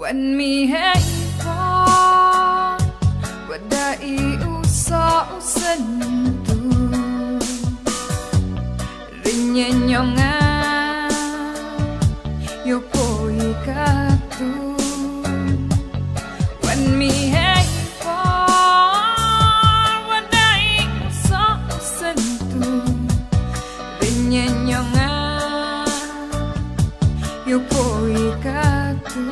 When mi hei haifa Wadai usa usentu Rinye nyonga Yopo ikatu When mi hei haifa Wadai usa usentu Rinye nyonga Yopo ikatu